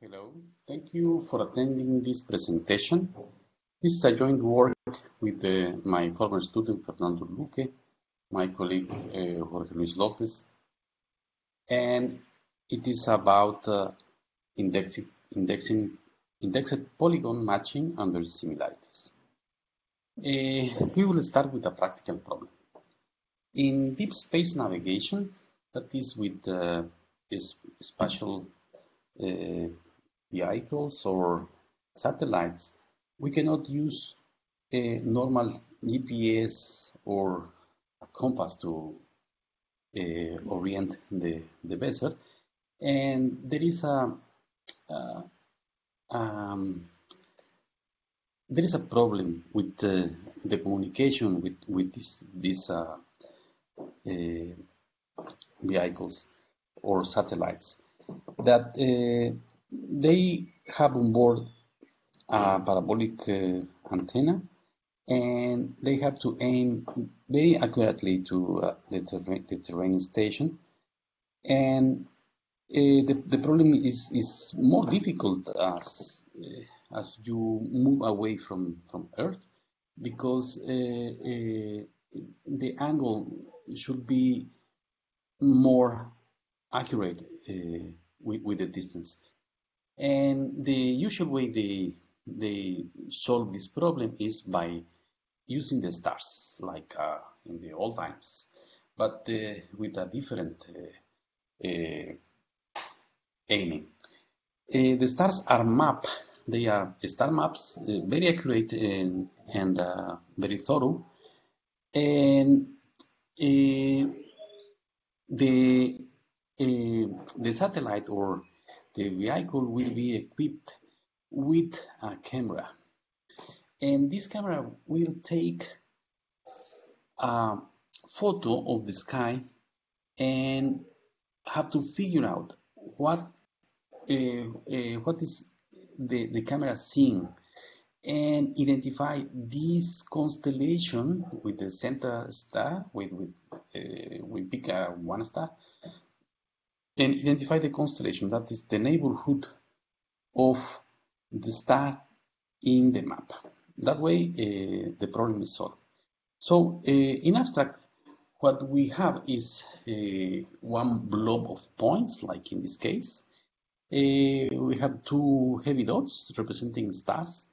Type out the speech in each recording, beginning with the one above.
Hello, thank you for attending this presentation. This is a joint work with uh, my former student Fernando Luque, my colleague uh, Jorge Luis Lopez, and it is about uh, indexing, indexing, indexed polygon matching under similarities. Uh, we will start with a practical problem. In deep space navigation, that is with uh, spatial uh, vehicles or satellites, we cannot use a normal GPS or a compass to uh, orient the, the vessel. And there is a uh, um, there is a problem with the, the communication with with this these uh, uh vehicles or satellites that uh, they have on board a parabolic uh, antenna and they have to aim very accurately to uh, the, terrain, station and uh, the, the problem is, is more difficult as, uh, as you move away from, from Earth because the angle should be more accurate with, with the distance. And the usual way they, they solve this problem is by using the stars, like uh, in the old times, but uh, with a different uh, uh aiming. Uh, the stars are mapped, they are star maps, uh, very accurate and, and very thorough. And the, the satellite or the vehicle will be equipped with a camera. And this camera will take a photo of the sky and have to figure out what uh, uh, what is the, the camera seeing and identify this constellation with the center star with with uh, we pick one star and identify the constellation that is the neighborhood of the star in the map. That way, uh, the problem is solved. So, uh, in abstract, what we have is uh, one blob of points, like in this case. Uh, we have two heavy dots representing stars,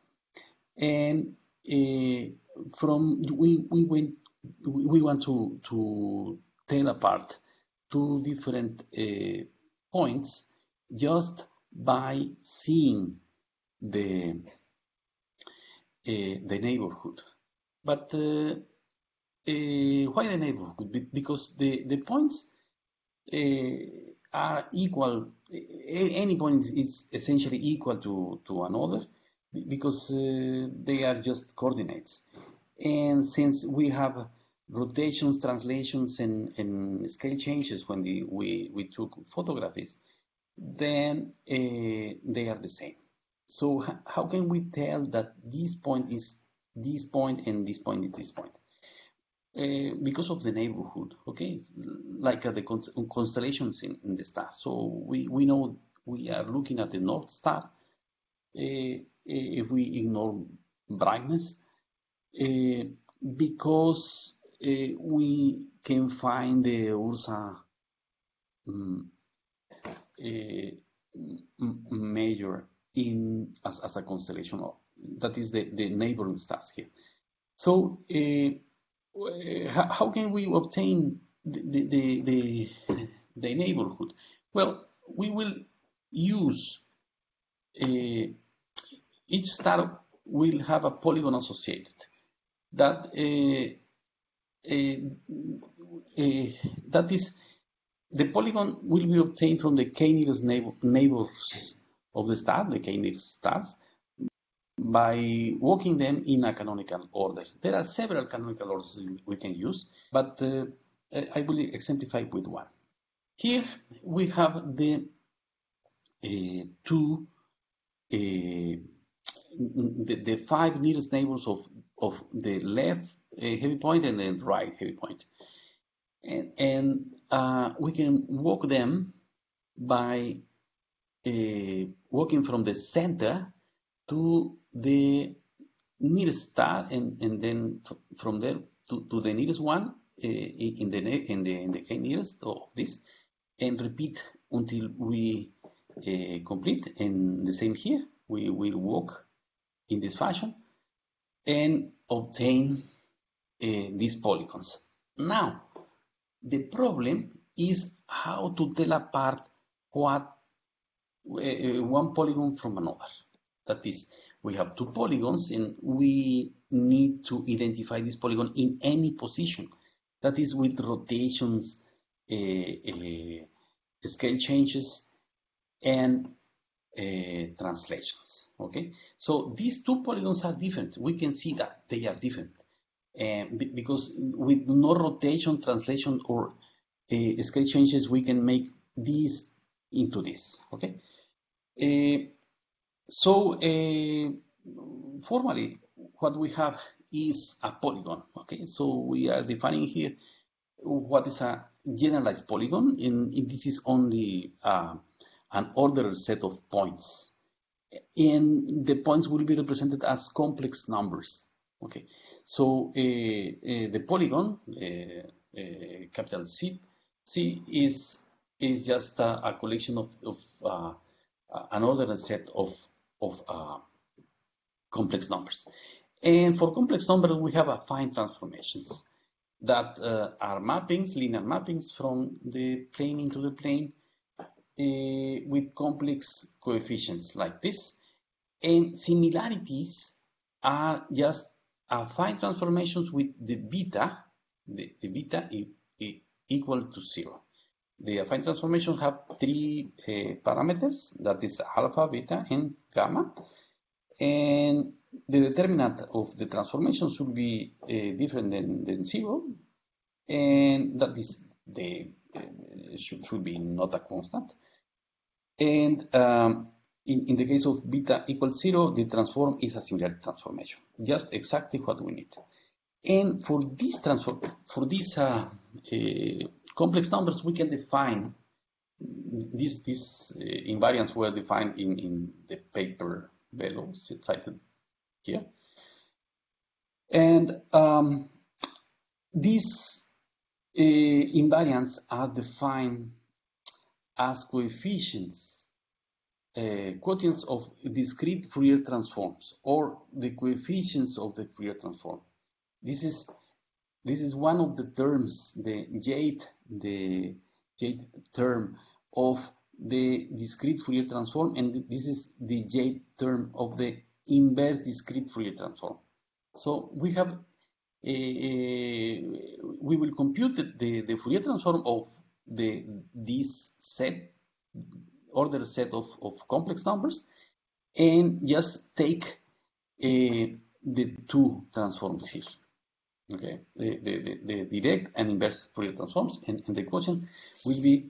and uh, from we we went we want to to tell apart two different uh, points just by seeing the uh, the neighborhood. But uh, uh why the neighborhood? Because the the points uh, are equal. Any point is essentially equal to to another because uh, they are just coordinates. And since we have rotations, translations, and, and scale changes when the, we, we took photographs, then uh, they are the same. So how can we tell that this point is this point and this point is this point? Uh, because of the neighborhood, okay, like uh, the constellations in, in, the star. So we, we know we are looking at the North Star. Uh, if we ignore brightness, because uh, we can find the Ursa um, major in as, as a constellation of, that is the, the neighboring stars here. So uh, how can we obtain the, the, the, the, neighborhood? Well, we will use uh, each star will have a polygon associated that uh, that is, the polygon will be obtained from the k-nearest neighbor, neighbors of the star, the k-nearest stars, by walking them in a canonical order. There are several canonical orders we can use, but uh, I will exemplify with one. Here we have the uh, two, uh, the, the, five nearest neighbors of, of the left a heavy point and then right heavy point. And, and uh, we can walk them by uh, walking from the center to the nearest star, and, and then from there to, to the nearest one uh, in the in the in the k nearest of this, and repeat until we uh, complete. And the same here, we will walk in this fashion and obtain these polygons. Now, the problem is how to tell apart what uh, one polygon from another. That is, we have two polygons and we need to identify this polygon in any position. That is with rotations, uh, uh, scale changes, and uh, translations. Okay, so these two polygons are different. We can see that they are different um, because with no rotation, translation, or uh, scale changes, we can make these into this. Okay, uh, so uh, formally, what we have is a polygon. Okay, so we are defining here what is a generalized polygon, and, and this is only uh, an ordered set of points. And the points will be represented as complex numbers. Okay, so uh, uh, the polygon, uh, capital C, C is is just a, a collection of, of an ordered set of of complex numbers. And for complex numbers, we have affine transformations that uh, are mappings, linear mappings from the plane into the plane uh, with complex coefficients like this. And similarities are just affine transformations with the beta, the, the beta e, e, equal to zero. The affine transformation have three uh, parameters, that is alpha, beta, and gamma. And the determinant of the transformation should be uh, different than, than zero, and that is the uh, should, should be not a constant. And um, in, in the case of beta equals zero, the transform is a similar transformation, just exactly what we need. And for this transform, for these uh, uh, complex numbers, we can define these these uh, invariants were defined in in the paper below cited here, and um, these uh, invariants are defined as coefficients, Uh, quotients of discrete Fourier transforms, or the coefficients of the Fourier transform. This is this is one of the terms, the jth, the jth term of the discrete Fourier transform, and this is the jth term of the inverse discrete Fourier transform. So we have a, a, we will compute the, the Fourier transform of the this set order set of, of complex numbers and just take uh, the two transforms here okay? The, the, the, direct and inverse Fourier transforms and, and the quotient will be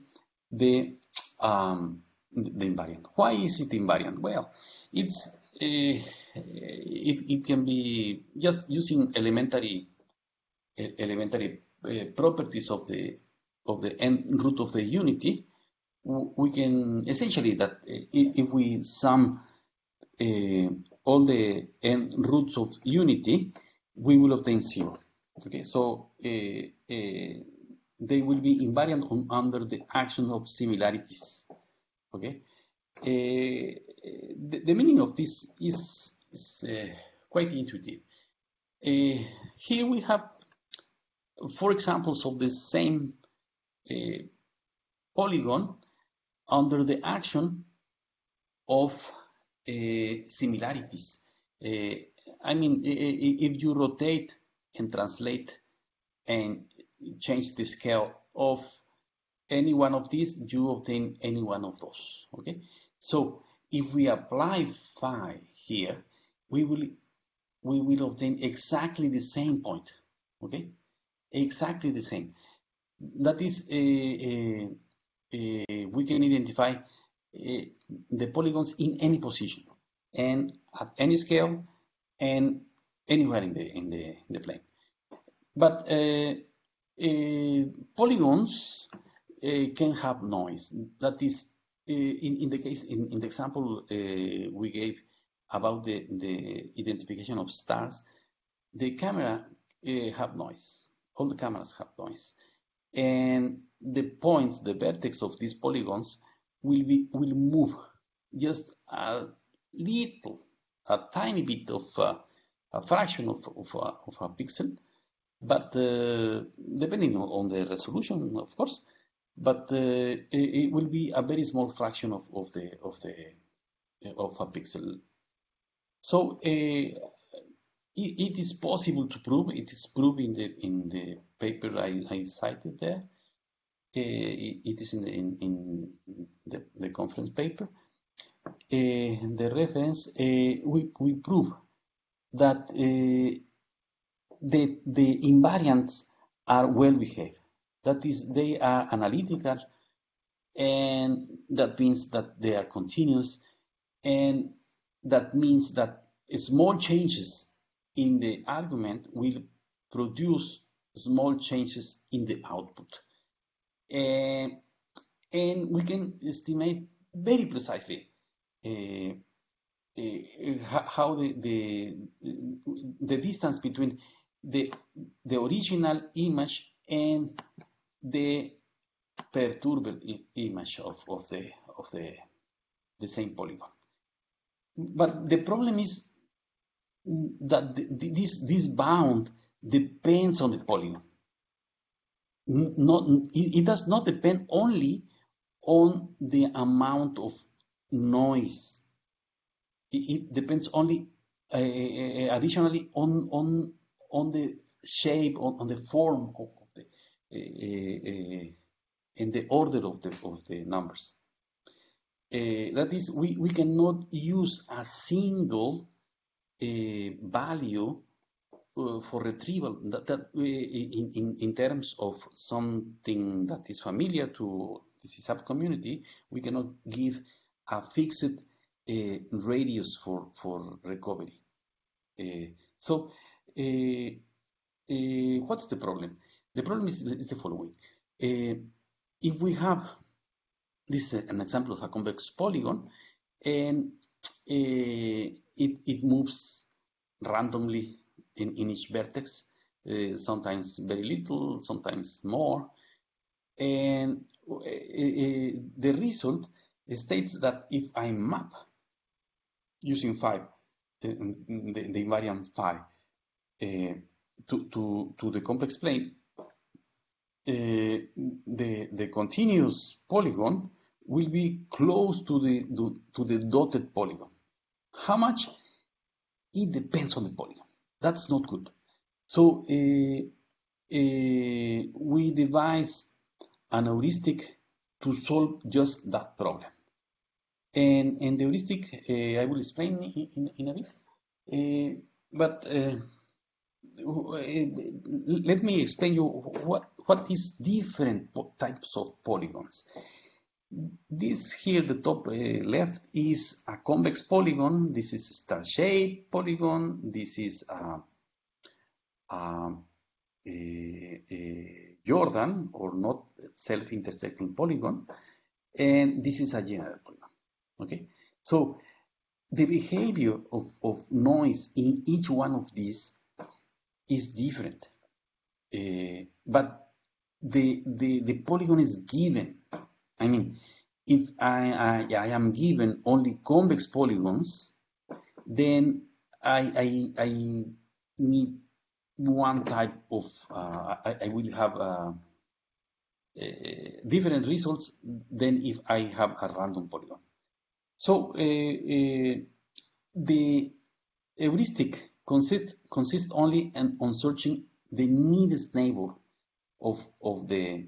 the um, the invariant. Why is it invariant? Well it's uh, it, it can be just using elementary elementary uh, properties of the of the nth root of the unity, we can essentially that if we sum uh, all the nth roots of unity, we will obtain zero. Okay, so uh, uh, they will be invariant on, under the action of similarities. Okay, uh, the, the, meaning of this is, is uh, quite intuitive. Uh, here we have four examples of the same polygon under the action of uh, similarities. Uh, I mean, if you rotate and translate and change the scale of any one of these, you obtain any one of those. Okay, so if we apply phi here, we will we will obtain exactly the same point. Okay, exactly the same that is, uh, uh, Eh, we can identify eh, the polygons in any position and at any scale and anywhere in the in the, in the plane. But eh, polygons can have noise. That is, in, in the case, in, in the example we gave about the, the identification of stars, the camera uh, have noise. All the cameras have noise. And the points, the vertex of these polygons will be will move just a little, a tiny bit of uh, a fraction of, of, uh, of a pixel, but uh, depending on the resolution, of course, but uh, it, it, will be a very small fraction of, of the of the of a pixel. So uh, it, it is possible to prove. It is proved in the in the paper I, I cited there. Uh, it, is in the, in, in the, the conference paper. Uh, the reference uh, we we prove that uh, the the invariants are well behaved. That is, they are analytical, and that means that they are continuous, and that means that small changes in the argument will produce small changes in the output. and we can estimate very precisely uh, uh, how the, the, the distance between the, the original image and the perturbed image of, of the of the the same polygon. But the problem is that this this bound depends on the polygon. Not it, does not depend only on the amount of noise. It, depends only uh, additionally on on on the shape on, on the form of, the in the order of the, of the numbers. Uh, that is, we, we cannot use a single uh, value uh, for retrieval that, that in, in, in terms of something that is familiar to this sub-community, we cannot give a fixed radius for, for recovery. so, what's the problem? The problem is, is the following. Uh, if we have, this is an example of a convex polygon, and uh, it, it moves randomly in, in each vertex, uh, sometimes very little, sometimes more. And uh, the result states that if I map using phi, the, the, invariant phi, to, to, to the complex plane, the, the continuous polygon will be close to the, to the dotted polygon. How much? It depends on the polygon. That's not good. So uh, uh, we devise an heuristic to solve just that problem. And, and the heuristic, uh, I will explain in, in, in a bit. But let me explain you what, what is different types of polygons. This here, the top uh, left, is a convex polygon. This is a star-shaped polygon. This is a, a, a, a Jordan, or not self-intersecting polygon. And this is a general polygon. Okay, so the behavior of, of noise in each one of these is different. Uh, but the, the, the polygon is given. I mean, if I, I, I am given only convex polygons, then I, I, I need one type of, uh, I, I, will have uh, uh, different results than if I have a random polygon. So uh, the heuristic consists consists only in, on searching the nearest neighbor of of the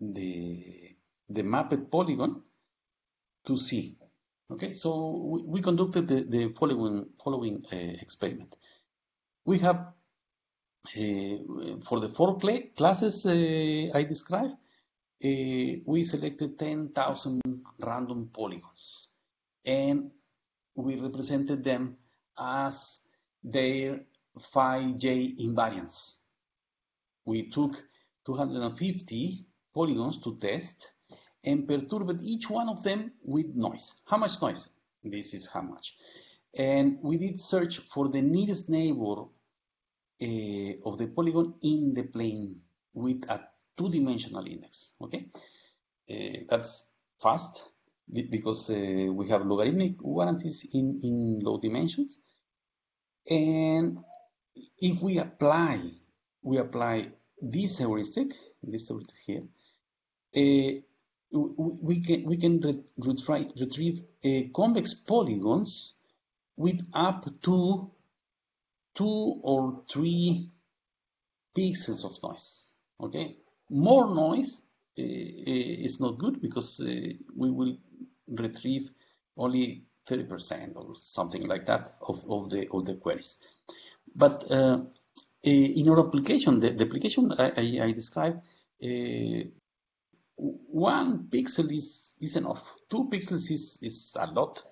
the the mapped polygon to see. Okay, so we, we conducted the, the following following uh, experiment. We have uh, for the four cl classes uh, I described, uh, we selected 10,000 random polygons and we represented them as their phi j invariants. We took 250 polygons to test, and perturbed each one of them with noise. How much noise? This is how much. And we did search for the nearest neighbor uh, of the polygon in the plane with a two-dimensional index. Okay, uh, that's fast because uh, we have logarithmic warranties in, in low dimensions. And if we apply, we apply this heuristic, this heuristic here, we can we can retrieve, retrieve uh, convex polygons with up to two or three pixels of noise. Okay, more noise uh, is not good because uh, we will retrieve only 30% or something like that of, of the of the queries. But uh, in our application, the, the application I, I, I described, uh, one pixel is, is enough. Two pixels is, is a lot,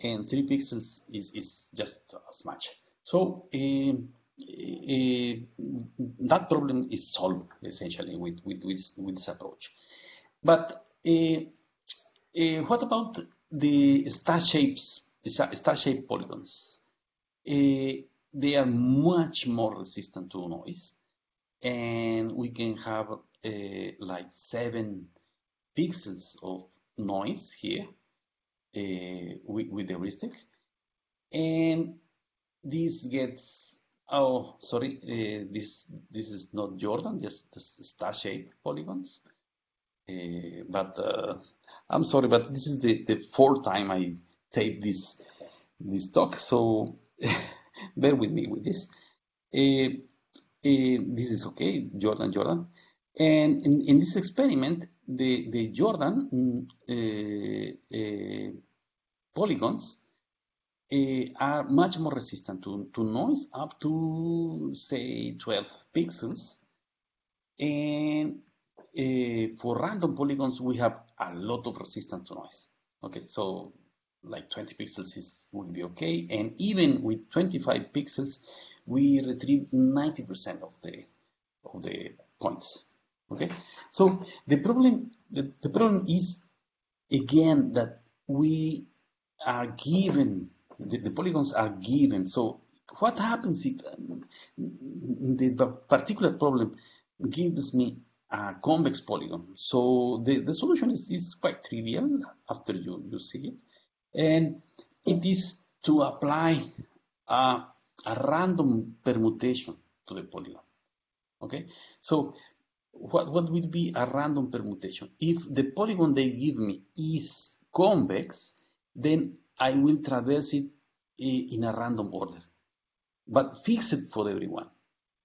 and three pixels is, is just as much. So uh, uh, that problem is solved essentially with, with, with, with this approach. But uh, uh, what about the star shapes, star shaped polygons? Uh, they are much more resistant to noise, and we can have uh, like seven pixels of noise here uh, with, with the heuristic. And this gets, oh, sorry, uh, this this is not Jordan, just the star-shaped polygons. Uh, but uh, I'm sorry, but this is the, the fourth time I tape this this talk, so bear with me with this. Uh, uh, this is okay, Jordan, Jordan. And in, in this experiment, the, the Jordan uh, polygons uh, are much more resistant to, to noise, up to, say, 12 pixels. And for random polygons, we have a lot of resistance to noise. Okay, so like 20 pixels is will be okay. And even with 25 pixels, we retrieve 90% of the of the points. Okay, so the problem the, the problem is again that we are given the, the polygons are given. So what happens if the particular problem gives me a convex polygon? So the, the solution is, is quite trivial after you, you see it. And it is to apply a, a random permutation to the polygon. Okay, so what, what will be a random permutation? If the polygon they give me is convex, then I will traverse it in a random order, but fixed for everyone.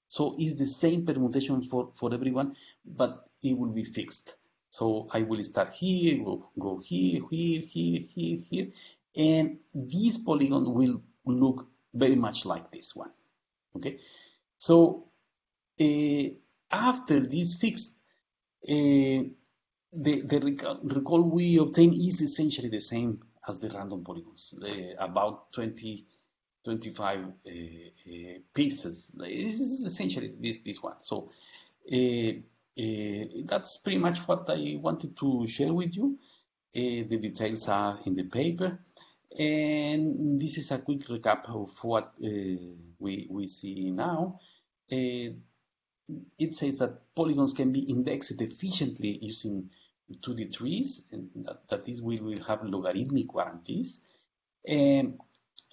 So it's the same permutation for, for everyone, but it will be fixed. So I will start here, go, go here, here, here, here, here, and this polygon will look very much like this one. Okay, so uh, after this fixed, uh, the, the recall we obtain is essentially the same as the random polygons, about 20, 25 uh, uh, pieces. This is essentially this, this one. So that's pretty much what I wanted to share with you. the details are in the paper. And this is a quick recap of what we, we see now it says that polygons can be indexed efficiently using 2D trees, and that, that is, we will have logarithmic guarantees. Um,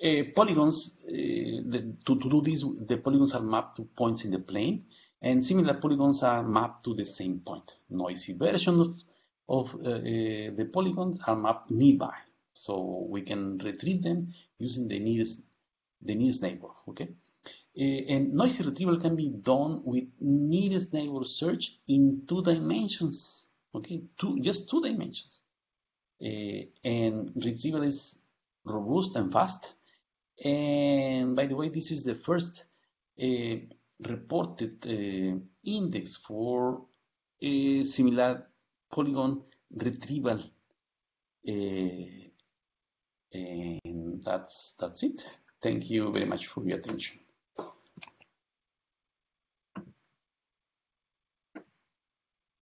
uh, polygons, uh, the, to, to do this, the polygons are mapped to points in the plane, and similar polygons are mapped to the same point. Noisy versions of, of uh, uh, the polygons are mapped nearby, so we can retrieve them using the nearest, the nearest neighbor. Okay, and noisy retrieval can be done with nearest neighbor search in two dimensions okay? Two just two dimensions. Uh, and retrieval is robust and fast. And by the way this is the first uh, reported uh, index for a similar polygon retrieval. And that's that's it. Thank you very much for your attention